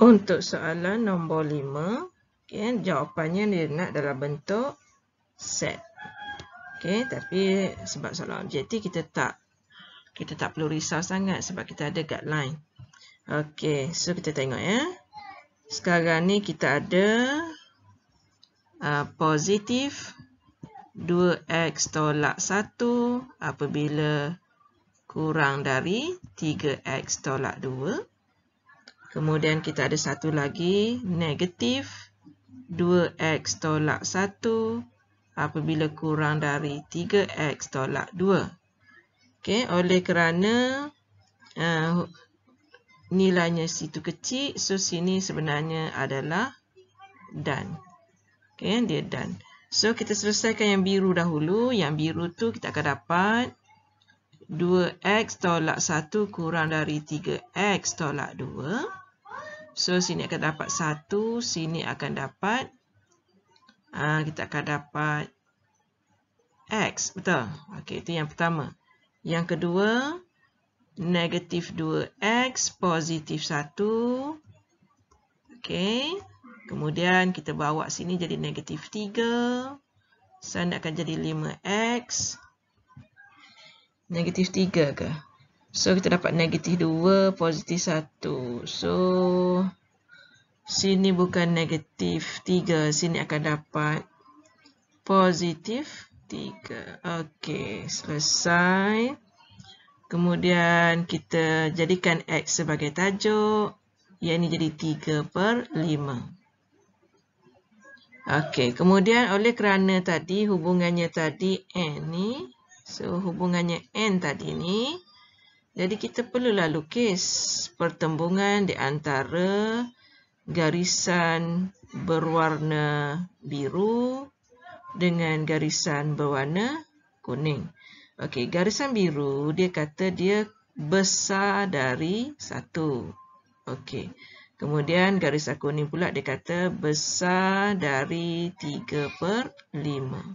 Untuk soalan nombor 5, okay, jawapannya dia nak dalam bentuk set. Okay, tapi sebab soalan objektif kita tak kita tak perlu risau sangat sebab kita ada guideline. Okay, so kita tengok ya. Sekarang ni kita ada uh, positif 2x tolak 1 apabila kurang dari 3x tolak 2. Kemudian kita ada satu lagi negatif 2x tolak 1 apabila kurang dari 3x tolak 2. Okay, oleh kerana uh, nilainya situ kecil, so sini sebenarnya adalah done. Okay, dia done. So kita selesaikan yang biru dahulu. Yang biru tu kita akan dapat 2x tolak 1 kurang dari 3x tolak 2. So, sini akan dapat 1. Sini akan dapat. Uh, kita akan dapat X. Betul? Okey, itu yang pertama. Yang kedua. Negatif 2X. Positif 1. Okey. Kemudian kita bawa sini jadi negatif 3. Sana akan jadi 5X. Negatif 3 ke? So, kita dapat negatif 2, positif 1. So, sini bukan negatif 3. Sini akan dapat positif 3. Okey, selesai. Kemudian, kita jadikan X sebagai tajuk. Yang ini jadi 3 per 5. Okey, kemudian oleh kerana tadi hubungannya tadi N ni. So, hubungannya N tadi ni. Jadi kita perlulah lukis pertembungan di antara garisan berwarna biru dengan garisan berwarna kuning. Okey, garisan biru dia kata dia besar dari satu. Okey. Kemudian garisan kuning pula dia kata besar dari 3 per 5.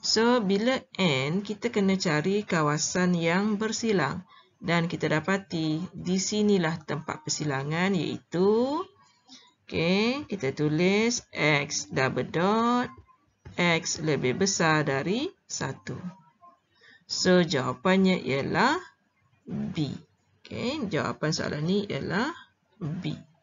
So, bila N, kita kena cari kawasan yang bersilang. Dan kita dapati di sinilah tempat persilangan iaitu okay, kita tulis X double dot X lebih besar dari 1. So, jawapannya ialah B. Okay, jawapan soalan ni ialah B.